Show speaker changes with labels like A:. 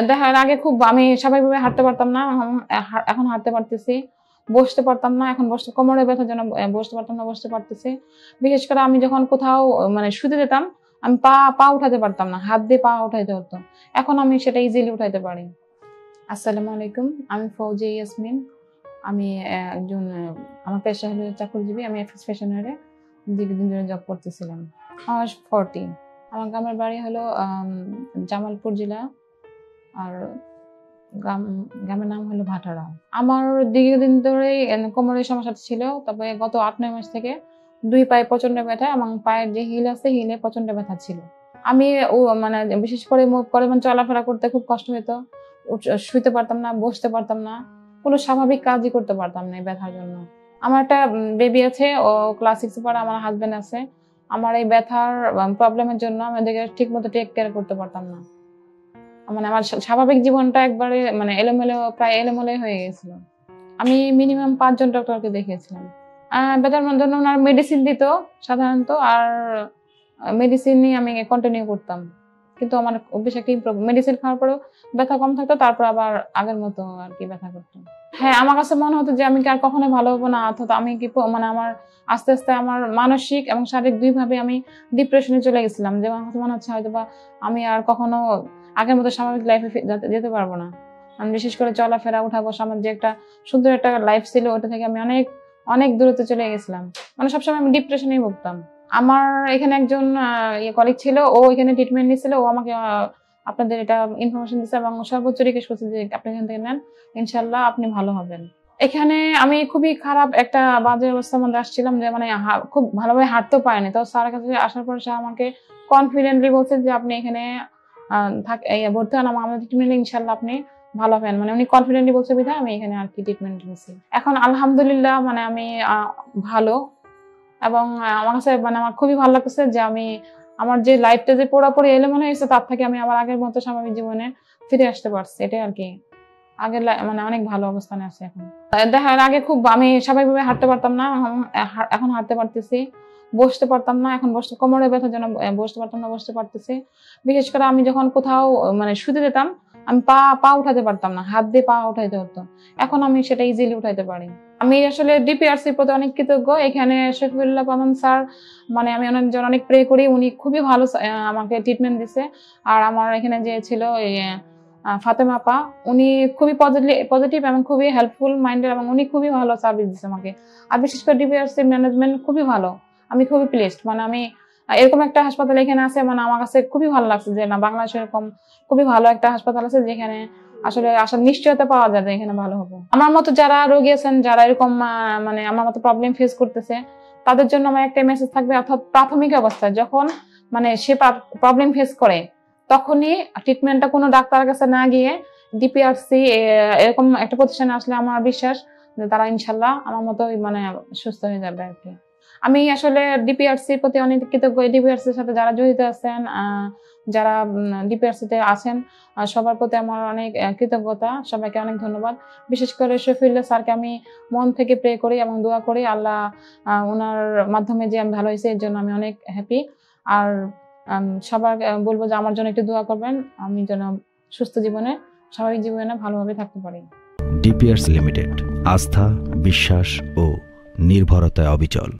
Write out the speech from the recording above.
A: দেখা, এর আগে খুব আমি স্বাভাবিকভাবে হাঁটতে পারতাম না, এখন- এখন হাঁটতে পারতেছি। বসতে পারতাম না, এখন বসতে, কোমরে ব্যথার জন্য বসতে পারতাম না, বসতে পারতেছি। বিশেষ করে আমি যখন কোথাও মানে শুতে যেতাম, আমি পা পা উঠাতে পারতাম না, হাত দিয়ে পা উঠাইতে হতো। এখন আমি সেটা ইজিলি উঠাইতে পারি। আসসালামু আলাইকুম, আমি ফৌজি ইয়াসমিন। আমি একজন আমার পেশা হলো চাকরিজীবী, আমি এফএস ফ্যাশনারে দীর্ঘদিন ধরে জব করতেছিলাম। আমার ফর্টি আমার গ্রামের বাড়ি হলো জামালপুর জেলা। আর গ্রাম, গ্রামের নাম হলো ভাটারা আমার দীর্ঘদিন এন- কোমরের সমস্যা ছিল, তবে গত আট, নয় মাস থেকে দুই পায়ে প্রচণ্ড ব্যথা এবং পায়ের যে হিল আছে, হিলে প্রচণ্ড ব্যথা ছিল। আমি ও মানে বিশেষ করে মুভ করে মানে চলাফেরা করতে খুব কষ্ট হতো শুইতে পারতাম না, বসতে পারতাম না। কোনো স্বাভাবিক কাজই করতে পারতাম না এই ব্যথার জন্য। আমার একটা বেবি আছে, ও ক্লাস সিক্সে পড়ে, আমার হাজবেন্ড আছে। আমার এই ব্যথার প্রবলেমের জন্য আমি ওদেরকে ঠিক মতো টেক কেয়ার করতে পারতাম না। মানে আমার স্বাভাবিক জীবনটা একবারে মানে এলোমেলো, প্রায় এলোমেলো হয়ে গেছিল। আমি মিনিমাম পাঁচজন ডক্টরকে দেখিয়েছিলাম। বেতার মধ্যে ওনার মেডিসিন দিত সাধারণত, আর মেডিসিনই আমি কন্টিনিউ করতাম। কিন্তু আমার বেশ একটা ইম্প্রুভ মেডিসিন খাওয়ার পরেও ব্যথা কম থাকতো, তারপর আবার আগের মতো আর কি ব্যথা করতো। হ্যাঁ আমার কাছে মনে হতো যে আমি কি আর কখনো ভালো হব না অথবা আমি কি মানে আমার আস্তে আস্তে আমার মানসিক এবং শারীরিক দুইভাবে আমি ডিপ্রেশনে চলে গেছিলাম, যে আমার মনে হচ্ছে হয়তো বা আমি আর কখনো আগের মতো স্বাভাবিক লাইফে যেতে পারব না। আমি বিশেষ করে চলাফেরা উঠা বসা আমার যে একটা সুন্দর একটা লাইফ ছিল, ওটা থেকে আমি অনেক অনেক দূরত্বে চলে গেছিলাম। মানে সবসময় আমি ডিপ্রেশনেই ভুগতাম। আমার এখানে একজন ইয়ে কলিগ ছিল, ও এখানে ট্রিটমেন্ট নিয়েছিল ও আমাকে আপনাদের এটা ইনফরমেশন দিচ্ছে এবং সর্বোচ্চ রিকোয়েস্ট করছে যে আপনি এখান থেকে নেন ইনশাল্লাহ আপনি ভালো হবেন। এখানে আমি খুবই খারাপ একটা বাজে অবস্থার মধ্যে আসছিলাম যে মানে খুব ভালোভাবে হাঁটতেও পারিনি। তো স্যারের কাছে আসার পর সে আমাকে কনফিডেন্টলি বলছে যে আপনি এখানে ভর্তি হন আমাদের ট্রিটমেন্ট ইনশাল্লাহ আপনি ভালো হবেন। মানে উনি কনফিডেন্টলি বলছে, বিধায় আমি এখানে আর কি ট্রিটমেন্ট নিয়েছি এখন আলহামদুলিল্লাহ মানে আমি ভালো। এবং আমার কাছে মানে আমার খুবই ভালো লাগতেছে যে আমি আমার যে লাইফটা যে পোড়াপড়ি এলে মনে হয়েছে তার থেকে আমি আমার আগের মতো স্বাভাবিক জীবনে ফিরে আসতে পারছি। এটাই আর কি আগের মানে অনেক ভালো অবস্থানে আছে এখন। আহ, দেখা আগে খুব আমি স্বাভাবিকভাবে হাঁটতে পারতাম না এখন- হাঁটতে পারতেছি। বসতে পারতাম না এখন বসতে কোমরে ব্যথার জন্য বসতে পারতাম না বসতে পারতেছি। বিশেষ করে আমি যখন কোথাও মানে শুতে যেতাম আমি পা পা উঠাতে পারতাম না, হাত দিয়ে পা উঠাইতে হতো। এখন আমি সেটা ইজিলি উঠাইতে পারি। আমি আসলে ডিপিআরসির প্রতি অনেক কৃতজ্ঞ। এখানে শফিউল্লাহ প্রধান স্যার মানে আমি অনেকজন, অনেক প্রে করি। উনি খুবই ভালো আমাকে ট্রিটমেন্ট দিছে। আর আমার এখানে যে ছিল ফাতেমা আপা, উনি খুবই পজিটিভ এবং খুবই হেল্পফুল মাইন্ডের এবং উনি খুবই ভালো সার্ভিস দিচ্ছে আমাকে। আর বিশেষ করে ডিপিআরসি ম্যানেজমেন্ট খুবই ভালো। আমি খুবই প্লেসড মানে আমি এরকম একটা হাসপাতাল এখানে আছে মানে আমার কাছে খুবই ভালো লাগছে যে, না, বাংলাদেশে এরকম খুবই ভালো একটা হাসপাতাল আছে যেখানে আসলে আসার নিশ্চয়তা পাওয়া যায় এখানে ভালো হবে। আমার মতো যারা রোগী আছেন, যারা এরকম মানে আমার মতো প্রবলেম ফেস করতেছে, তাদের জন্য আমার একটা মেসেজ থাকবে, অর্থাৎ প্রাথমিক অবস্থায় যখন মানে সে প্রবলেম ফেস করে, তখনই ট্রিটমেন্টটা কোনো ডাক্তারের কাছে না গিয়ে ডিপিআরসি এরকম একটা প্রতিষ্ঠানে আসলে আমার বিশ্বাস তারা ইনশাল্লাহ আমার মতোই মানে সুস্থ হয়ে যাবে আর কি। আমি আসলে ডিপিআরসির প্রতি অনেক কৃতজ্ঞ। ডিপিআরসির সাথে যারা জড়িত আছেন যারা ডিপিআরসিতে আছেন সবার প্রতি আমার অনেক কৃতজ্ঞতা। সবাইকে অনেক ধন্যবাদ। বিশেষ করে শফিউল্লাহ স্যারকে আমি মন থেকে প্রে করি এবং দোয়া করি। আল্লাহ ওনার মাধ্যমে যে আমি ভালো হয়েছে, এর জন্য আমি অনেক হ্যাপি আর সবার বলব যে আমার জন্য একটু দোয়া করবেন। আমি যেন সুস্থ জীবনে, স্বাভাবিক জীবনে ভালোভাবে থাকতে পারি।
B: ডিপিয়ার্স লিমিটেড আস্থা, বিশ্বাস ও নির্ভরতায় অবিচল।